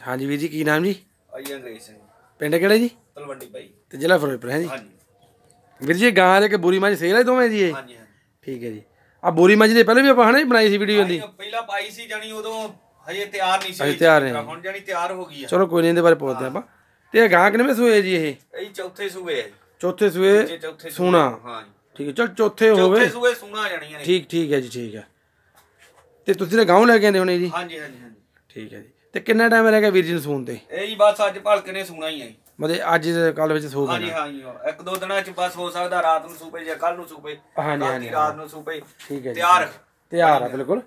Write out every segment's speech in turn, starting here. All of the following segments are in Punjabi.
ਹਾਂਜੀ ਵੀਰ ਜੀ ਕੀ ਨਾਮ ਜੀ? ਆਈ ਅੰਗਰੇਜ਼ ਸਿੰਘ। ਪਿੰਡ ਕਿਹੜਾ ਜੀ? ਤਲਵੰਡੀ ਭਾਈ ਤੇ ਜ਼ਿਲ੍ਹਾ ਫਿਰੋਜ਼ਪੁਰ ਹੈ ਜੀ? ਹਾਂਜੀ। ਵੀਰ ਜੀ ਗਾਂ ਦੇ ਕੇ ਬੂਰੀ ਮੱਝ ਸੇਲ ਹੈ ਦੋਵੇਂ ਜੀ ਇਹ? ਹਾਂਜੀ ਹਾਂਜੀ। ਠੀਕ ਹੈ ਜੀ। ਆ ਬੂਰੀ ਮੱਝ ਦੇ ਪਹਿਲੇ ਵੀ ਆਪਾਂ ਜੀ ਬਣਾਈ ਸੀ ਵੀਡੀਓ ਦੀ? ਪਹਿਲਾਂ ਪਾਈ ਸੀ ਜਾਨੀ ਉਦੋਂ ਹਜੇ ਤਿਆਰ ਨਹੀਂ ਸੀ। ਹਜੇ ਤਿਆਰ ਨਹੀਂ। ਹੁਣ ਜਾਨੀ ਤਿਆਰ ਹੋ ਗਈ ਆ। ਚਲੋ ਕੋਈ ਨਹੀਂ ਇਹਦੇ ਬਾਰੇ ਪੁੱਛਦੇ ਆਪਾਂ। ਤੇ ਇਹ ਗਾਂ ਕਿੰਨੇ ਸੂਏ ਜੀ ਇਹ? ਇਹ ਚੌਥੇ ਸੂਏ ਹੈ ਚੌਥੇ ਸੂਏ ਚੌਥੇ ਸੂਣਾ। ਹਾਂ ਠੀਕ ਹੈ ਚਲ ਚੌਥੇ ਚੌਥੇ ਹੋਵੇ ਸੂਏ ਸੂਣਾ ਜਾਣੀਆਂ ਨੇ। ਠੀਕ ਠੀਕ ਹੈ ਜੀ ਠੀਕ ਹੈ। ਤੇ ਤੁਸੀਂ ਤਾਂ ਗਾਉਂ ਲੈ ਕੇ ਆਂਦੇ ਹੋਣੇ ਜੀ? ਹਾਂਜੀ ਹਾਂਜੀ ਹਾਂਜੀ। ਠੀਕ ਹੈ ਜੀ। ਤੇ ਕਿੰਨਾ ਟਾਈਮ ਰਹਿ ਗਿਆ ਵੀਰ ਜੀ ਨੂੰ ਸੂਣ ਤੇ? ਇਹ ਹੀ ਬਸ ਅੱਜ ਭਲਕੇ ਨੇ ਸੂਣਾ ਹੀ ਹੈ ਮਤਲਬ ਅੱਜ ਕੱਲ ਵਿੱਚ ਸੂ ਹਾਂਜੀ ਹਾਂਜੀ ਇੱਕ ਦੋ ਦਿਨਾਂ ਚ ਬਸ ਹੋ ਸਕਦਾ ਰਾਤ ਨੂੰ ਸੂਪੇ ਜਾਂ ਕੱਲ ਨੂੰ ਸੂਪੇ ਹਾਂਜੀ, ਹਾਂਜੀ, ਰਾਤ ਨੂੰ ਸੂਪੇ ਠੀਕ ਹੈ ਜੀ ਤਿਆਰ। ਤਿਆਰ ਆ ਬਿਲਕੁਲ।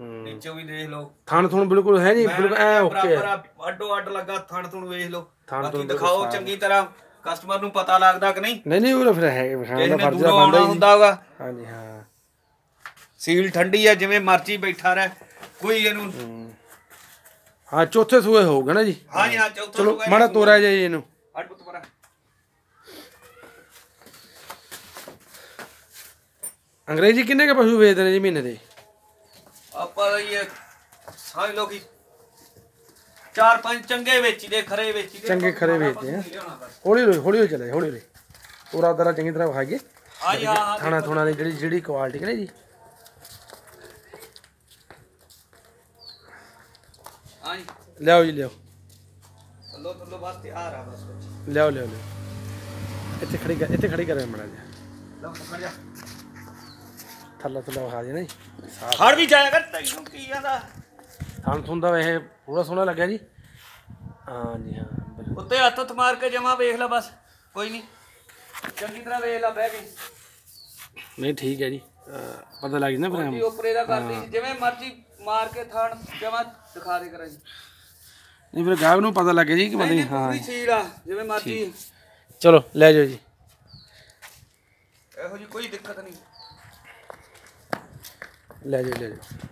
ਹੂੰ। ਨੀਚੇ ਵੀ ਦੇਖ ਲਓ। ਥਣ ਥਣ ਬਿਲਕੁਲ ਹੈ ਜੀ ਬਿਲਕੁਲ ਐ ਓਕੇ ਬਰਾਬਰ ਅੱਡੋ ਅੱਡ ਲੱਗਾ ਥਣ ਥਣ ਵੇਖ ਲਓ। ਬਾਕੀ ਦਿਖਾਓ ਚੰਗੀ ਤਰ੍ਹਾਂ ਕਸਟਮਰ ਨੂੰ ਪਤਾ ਲੱਗਦਾ ਕਿ ਨਹੀਂ? ਨਹੀਂ ਨਹੀਂ ਉਹ ਫਿਰ ਹੈ ਵਿਖਾਉਣ ਦਾ ਫਰਜ਼ ਆਉਣਾ ਹੀ ਜੀ ਹੁੰਦਾ ਹੋਗਾ। ਹਾਂਜੀ ਹਾਂ। ਸੀਲ ਠੰਡੀ ਆ ਜਿਵੇਂ ਮਰਜ਼ੀ ਬੈਠਾ ਰਹਿ। ਕੋਈ ਇਹਨੂੰ ਹੂੰ। ਹਾਂ ਚੌਥੇ ਸੂਏ ਹੋਊਗਾ ਨਾ ਜੀ। ਹਾਂਜੀ ਹਾਂ ਚੌਥਾ ਚਲੋ ਮਾੜਾ ਤੋਰਾ ਜਾਈ ਇਹਨੂੰ। ਅੱਡ ਪੁੱਤ ਪਰਾ ਅੰਗਰੇਜ਼ੀ ਕਿੰਨੇ ਕੇ ਪਸ਼ੂ ਵੇਚਦੇ ਨੇ ਜੀ ਮਹੀਨੇ ਦੇ? ਆਪਾਂ ਦਾ ਇਹ ਸਾਰੇ ਲੋਕੀ ਚਾਰ ਪੰਜ ਚੰਗੇ ਵੇਚੀਦੇ ਖਰੇ ਵੇਚੀਦੇ ਚੰਗੇ ਖਰੇ ਵੇਚਦੇ ਆ। ਹੌਲੀ ਹੌਲੀ ਹੌਲੀ ਚੱਲੇ ਹੌਲੀ ਹੌਲੀ। ਤੋਰਾ ਤਰਾ ਚੰਗੀ ਤਰ੍ਹਾਂ ਵਿਖਾਈਏ ਹਾਂ ਹਾਂ ਥਾਣਾ ਥੋਣਾ ਦੀ ਜਿਹੜੀ ਜਿਹੜੀ ਕੁਆਲਿਟੀ ਹੈ ਨਾ ਜੀ? ਹਾਂਜੀ। ਲਿਆਓ ਜੀ ਲਿਆਓ। ਥੱਲੋ ਥੱਲੋ ਬਸ ਤਿਆਰ ਆ ਬਸ ਲਿਆਓ ਲਿਆਓ ਲਿਆਓ। ਇੱਥੇ ਖੜੀ ਕਰ ਇੱਥੇ ਖੜੀ ਕਰਾਂ ਮੜਾ ਜੀ ਲਓ ਪਕੜ ਜਾ। ਥੱਲਾ ਥੱਲਾ ਵਿਖਾ ਦੇ ਨਾ ਜੀ ਹੜ ਵੀ ਜਾਇਆ ਕਰ ਤੈਨੂੰ ਕੀ ਕਹਿੰਦਾ ਥਣ ਥੁਣ ਦਾ ਵੈਸੇ ਪੂਰਾ ਸੋਹਣਾ ਲੱਗਿਆ ਜੀ। ਹਾਂ ਜੀ ਹਾਂ। ਉੱਤੇ ਹੱਥ ਹੱਥ ਮਾਰ ਕੇ ਜਮਾ ਵੇਖ ਲੈ ਬਸ ਕੋਈ ਨਹੀਂ। ਚੰਗੀ ਤਰ੍ਹਾਂ ਵੇਖ ਲੈ ਬਹਿ ਕੇ। ਨਹੀਂ ਠੀਕ ਹੈ ਜੀ। ਪਤਾ ਲੱਗ ਜਾਂਦਾ ਫਿਰ ਉੱਪਰੇ ਦਾ ਕਰਦੀ ਸੀ, ਜਿਵੇਂ ਮਰਜ਼ੀ ਮਾਰ ਕੇ ਥਾਣ ਜਮਾ ਦਿਖਾ ਦੇ ਕਰਾਂ ਜੀ। ਨਹੀਂ ਫਿਰ ਗਾਹਕ ਨੂੰ ਪਤਾ ਲੱਗੇ ਜੀ ਕਿ ਮਤਲਬ ਹਾਂ ਪੂਰੀ ਸੀਲ ਆ ਜਿਵੇਂ ਮਰਜ਼ੀ। ਚਲੋ ਲੈ ਜਾਓ ਜੀ। ਇਹੋ ਜੀ ਕੋਈ ਦਿੱਕਤ ਨਹੀਂ। ਲੈ ਜਾਓ ਲੈ ਜਾਓ।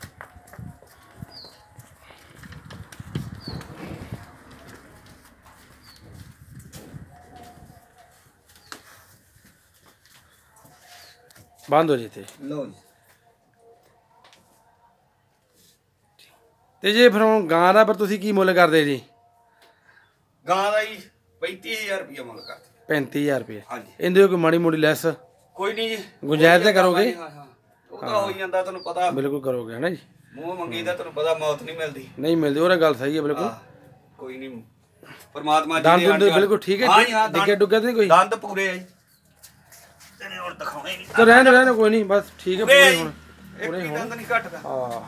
ਬੰਦ ਹੋ ਜੀ ਤੇ ਲਓ ਜੀ। ਤੇ ਜੇ ਫਿਰ ਹੁਣ ਗਾਂ ਦਾ ਪਰ ਤੁਸੀਂ ਕੀ ਮੁੱਲ ਕਰਦੇ ਜੀ? ਗਾਂ ਦਾ ਹੀ 35000 ਰੁਪਏ ਮੁੱਲ ਕਰਦੇ। 35000 ਰੁਪਏ ਹਾਂਜੀ। ਇਹਦੇ ਕੋਈ ਮਾੜੀ ਮੋੜੀ ਲੈਸ? ਕੋਈ ਨਹੀਂ ਜੀ। ਗੁੰਜਾਇਸ਼ ਤਾਂ ਕਰੋਗੇ? ਹਾਂ ਹਾਂ ਉਹ ਤਾਂ ਹੋ ਹੀ ਜਾਂਦਾ ਤੁਹਾਨੂੰ ਪਤਾ। ਬਿਲਕੁਲ ਕਰੋਗੇ ਹੈ ਨਾ ਜੀ? ਮੂੰਹ ਮੰਗੀ ਦਾ ਤੁਹਾਨੂੰ ਪਤਾ ਮੌਤ ਨਹੀਂ ਮਿਲਦੀ। ਨਹੀਂ ਮਿਲਦੀ ਉਹ ਗੱਲ ਸਹੀ ਹੈ ਬਿਲਕੁਲ। ਕੋਈ ਨਹੀਂ। ਪਰਮਾਤਮਾ ਜੀ ਦੇ ਦੁੰਦ। ਬਿਲਕੁਲ ਠੀਕ ਹੈ ਹਾਂ ਜੀ ਹਾਂ ਡਿੱਗੇ ਡੁੱਗੇ ਤੇ ਨਹੀਂ ਕੋਈ? ਦੰਦ ਪੂਰੇ ਆ ਜੀ। ਤੇਰੇ ਹੁਣ ਦਿਖਾਉਣੇ ਨਹੀਂ। ਤੇ ਰਹਿਣ ਰਹਿਣ ਕੋਈ ਨਹੀਂ ਬਸ ਠੀਕ ਹੈ ਪੂਰੇ ਪੂਰੇ ਹੁਣ ਇੱਕ ਵੀ ਦੰਦ ਨਹੀਂ ਘਟਦਾ। ਹਾਂ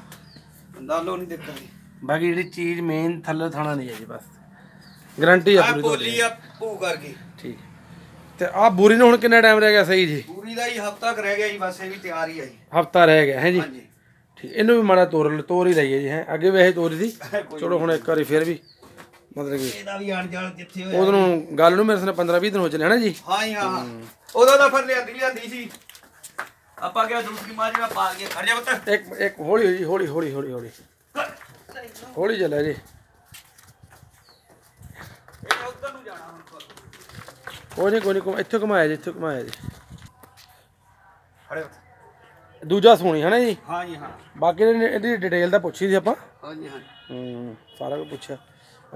ਦੰਦਾਂ ਲੋ ਨਹੀਂ ਦੇਖਣੀ ਬਾਕੀ ਜਿਹੜੀ ਚੀਜ਼ ਮੇਨ ਥੱਲੇ ਥਾਣਾ ਨਹੀਂ ਹੈ ਜੀ ਬਸ। ਗਰੰਟੀ ਆ ਆ ਪੂਰੀ ਬੋਲੀ ਆ ਭੂ ਕਰਕੇ। ਠੀਕ। ਤੇ ਆ ਬੂਰੀ ਨੂੰ ਹੁਣ ਕਿੰਨਾ ਟਾਈਮ ਰਹਿ ਗਿਆ ਸਹੀ ਜੀ? ਪੂਰੀ ਦਾ ਹੀ ਹਫਤਾ ਕ ਰਹਿ ਗਿਆ ਜੀ ਬਸ ਇਹ ਵੀ ਤਿਆਰ ਹੀ ਆ ਜੀ। ਹਫਤਾ ਰਹਿ ਗਿਆ ਹੈ ਜੀ? ਹਾਂਜੀ। ਠੀਕ ਇਹਨੂੰ ਵੀ ਮਾੜਾ ਤੋਰ ਤੋਰ ਹੀ ਲਈਏ ਜੀ ਹੈ? ਅੱਗੇ ਵੈਸੇ ਤੋਰੀ ਸੀ? ਚਲੋ ਹੁਣ ਇੱਕ ਵਾਰੀ ਫਿਰ ਵੀ ਮਤਲਬ ਕਿ ਇਹਦਾ ਵੀ ਆਣ ਜਾਣ ਜਿੱਥੇ ਹੋਇਆ। ਨੂੰ ਗੱਲ ਨੂੰ ਮੇਰੇ ਸਾਹ 15 20 ਦਿਨ ਹੋ ਚਲੇ ਹੈ ਨਾ ਜੀ? ਹਾਂ ਜੀ ਹਾਂ ਹਾਂ। ਉਦੋਂ ਦਾ ਫਿਰ ਲਿਆਂਦੀ ਲਿਆਂਦੀ ਸੀ। ਆਪਾਂ ਕਿਹਾ ਦੂਸਰੀ ਮਾਂ ਜਿਹੜਾ ਪਾ ਕੇ ਖੜ ਜਾ ਪੁੱਤ। ਇੱਕ ਇੱਕ ਹੌਲੀ ਹੋਈ ਹੌਲੀ ਹੌਲੀ ਹੌਲੀ ਹੌਲੀ। ਹੌਲੀ ਚੱਲਿਆ ਜੀ। ਇਹ ਉੱਧਰ ਨੂੰ ਜਾਣਾ ਹੁਣ ਕੋਲ ਕੋਈ ਨਹੀਂ ਕੋਈ ਨਹੀਂ ਇੱਥੋਂ ਘਮਾਇਆ ਜੀ ਇੱਥੋਂ ਘਮਾਇਆ ਜੀ। ਦੂਜਾ ਸੋਣੀ ਹੈ ਨਾ ਜੀ? ਹਾਂ ਜੀ ਹਾਂ। ਬਾਕੀ ਇਹਦੀ ਡਿਟੇਲ ਤਾਂ ਪੁੱਛੀ ਸੀ ਆਪਾਂ। ਹਾਂ ਜੀ ਹਾਂ। ਹੂੰ ਸਾਰਾ ਕੁਝ ਪੁੱਛਿਆ।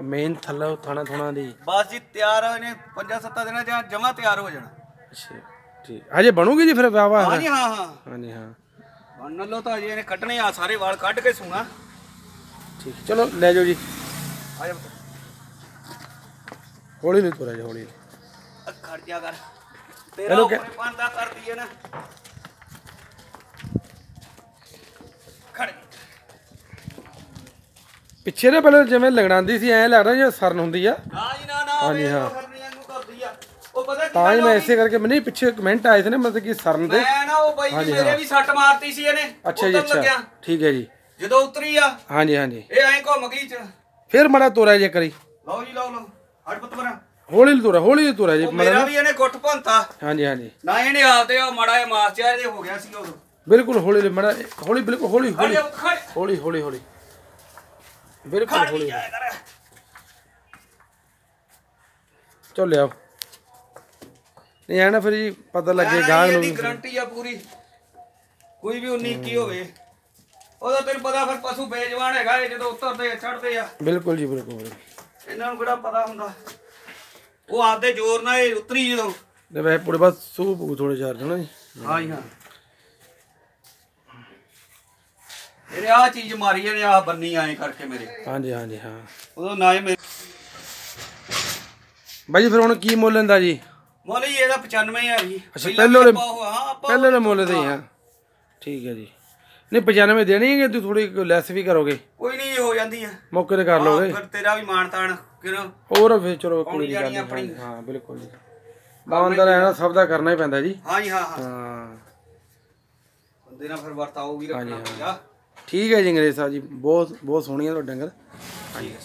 ਮੇਨ ਥੱਲੇ ਥਾਣਾ ਥੁਣਾ ਦੀ। ਬਸ ਜੀ ਤਿਆਰ ਹੋਏ ਨੇ 5-7 ਦਿਨਾਂ ਚ ਜਮਾ ਤਿਆਰ ਹੋ ਜਾਣਾ। ਅੱਛਾ। ਠੀਕ। ਹਜੇ ਬਣੂਗੀ ਜੀ ਫਿਰ ਵਿਆਹ ਵਾ ਹਾਂ ਹਾਂ ਹਾਂ। ਹਾਂਜੀ ਹਾਂ। ਬੰਨ ਲੋ ਤਾਂ ਜੀ ਇਹਨੇ ਕੱਟਣੇ ਆ ਸਾਰੇ ਵਾਲ ਕੱਢ ਕੇ ਸੂਣਾ। ਠੀਕ ਚਲੋ ਲੈ ਜਾਓ ਜੀ। ਆ ਜਾ ਪੁੱਤ। ਹੌਲੀ ਨਹੀਂ ਤੁਰਿਆ ਜੀ ਹੌਲੀ। ਖੜ ਜਾ ਕਰ। ਤੇਰਾ ਉੱਪਰੇ ਪਾਂਦਾ ਕਰਦੀ ਹੈ ਨਾ। ਖੜ ਪਿੱਛੇ ਨਾ ਪਹਿਲਾਂ ਜਿਵੇਂ ਲਗੜਾਂਦੀ ਸੀ ਐਂ ਲੱਗਦਾ ਜਿਵੇਂ ਸਰਨ ਹੁੰਦੀ ਆ। ਨਾ ਜੀ ਨਾ ਨਾ ਹਾਂ ਜੀ, ਹਾਂ। ਉਹ ਪਤਾ ਕੀ ਤਾਂ ਹੀ ਮੈਂ ਇਸੇ ਕਰਕੇ ਮੈਨੂੰ ਪਿੱਛੇ ਕਮੈਂਟ ਆਏ ਸੀ ਨਾ ਮਤਲਬ ਕਿ ਸਰਨ ਦੇ। ਮੈਂ ਨਾ ਉਹ ਬਾਈ ਮੇਰੇ। ਵੀ ਸੱਟ ਮਾਰਤੀ ਸੀ ਇਹਨੇ ਅੱਛਾ ਜੀ ਅੱਛਾ। ਠੀਕ ਹੈ ਜੀ। ਜਦੋਂ ਉਤਰੀ ਆ ਹਾਂਜੀ ਹਾਂਜੀ। ਇਹ ਐਂ ਘੁੰਮ ਗਈ ਚ। ਫਿਰ ਮਾੜਾ ਤੋਰਿਆ ਜੇ ਕਰੀ। ਲਓ ਜੀ ਲਓ ਲਓ। ਹਟ ਪੁੱਤ ਮਰਾ। ਹੌਲੀ ਤੁਰਿਆ ਹੌਲੀ ਤੁਰਿਆ ਜੀ ਮੇਰਾ ਵੀ ਇਹਨੇ ਗੁੱਟ ਭੰਤਾ ਹਾਂਜੀ ਹਾਂਜੀ। ਨਾ ਇਹਨੇ ਆਪਦੇ ਉਹ ਮੜਾ ਜਿਹਾ ਮਾਸ ਜਿਹਾ ਇਹਦੇ ਹੋ ਗਿਆ ਸੀ ਉਦੋਂ। ਬਿਲਕੁਲ ਹੌਲੀ ਮੜਾ ਹੌਲੀ ਬਿਲਕੁਲ ਹੌਲੀ ਹੌਲੀ। ਹੌਲੀ ਹੌਲੀ ਹੌਲੀ। ਬਿਲਕੁਲ ਹੌਲੀ। ਚਲ ਲਿਆਓ। ਨਹੀਂ ਐ ਨਾ ਫਿਰ ਜੀ ਪਤਾ ਲੱਗੇ ਮੈਂ ਗਾਹਕ ਨੂੰ ਇਹਦੀ ਵੀ। ਗਰੰਟੀ ਆ ਪੂਰੀ। ਕੋਈ ਵੀ 19 ਕੀ ਹੋਵੇ। ਉਹਦਾ ਤੈਨੂੰ ਪਤਾ ਫਿਰ ਪਸ਼ੂ ਬੇਜਵਾਨ ਹੈਗਾ ਇਹ ਜਦੋਂ ਉਤਰਦੇ ਆ ਚੜਦੇ ਆ। ਬਿਲਕੁਲ ਜੀ ਬਿਲਕੁਲ ਬਿਲਕੁਲ। ਇਹਨਾਂ ਨੂੰ ਕਿਹੜਾ ਪਤਾ ਹੁੰਦਾ। ਉਹ ਆਪਦੇ ਜ਼ੋਰ ਨਾਲ ਇਹ ਉਤਰੀ ਜਦੋਂ। ਤੇ ਵੈਸੇ ਪੂਰੇ ਬਸ ਸੂ ਪੂ ਥੋੜੇ ਚਾਰ ਜਣਾ। ਜੀ ਹਾਂ ਜੀ ਹਾਂ। ਇਹਨੇ ਆ ਚੀਜ਼ ਮਾਰੀ ਇਹਨੇ ਆ ਬੰਨੀ ਆਏ ਕਰਕੇ ਮੇਰੇ। ਹਾਂਜੀ ਹਾਂਜੀ ਹਾਂ ਉਦੋਂ ਨਾ ਇਹ ਮੇਰੇ ਬਾਈ ਜੀ ਫਿਰ ਹੁਣ ਕੀ ਮੁੱਲ ਲੈਂਦਾ ਜੀ? 95000 ਜੀ। ਅੱਛਾ, ਪਹਿਲਾਂ ਪਹਿਲੇ ਦੇ ਮੁੱਲ ਤੇ ਹੀ। ਠੀਕ ਹੈ ਜੀ। ਨਹੀਂ 95 ਦੇਣੀ ਹੈ ਕਿ ਤੂੰ ਥੋੜੀ ਲੈਸ ਵੀ ਕਰੋਗੇ? ਕੋਈ ਨਹੀਂ ਹੋ ਜਾਂਦੀ ਆ। ਮੌਕੇ ਤੇ ਕਰ ਲੋਗੇ ਫਿਰ ਤੇਰਾ ਵੀ ਮਾਣ ਤਾਣ ਹੋਰ ਫਿਰ ਚਲੋ ਕੋਈ ਨਹੀਂ ਗੱਲ। ਹਾਂ ਬਿਲਕੁਲ ਜੀ। ਬਾਵੰਦਰ ਹੈ ਨਾ ਸਭ ਦਾ ਕਰਨਾ ਹੀ ਪੈਂਦਾ ਜੀ। ਹਾਂ ਜੀ ਹਾਂ ਹਾਂ। ਹਾਂ। ਬੰਦੇ ਨਾਲ ਫਿਰ ਵਰਤਾਓ ਵੀ ਰੱਖਣਾ ਹਾਂਜੀ, ਪੈਂਦਾ। ਠੀਕ ਹੈ ਜੀ ਅੰਗਰੇਜ਼ ਸਾਹਿਬ ਜੀ ਬਹੁਤ ਬਹੁਤ ਸੋਹਣੀਆਂ ਤੁਹਾਡੇ ਡੰਗਰ। ਠੀਕ ਹੈ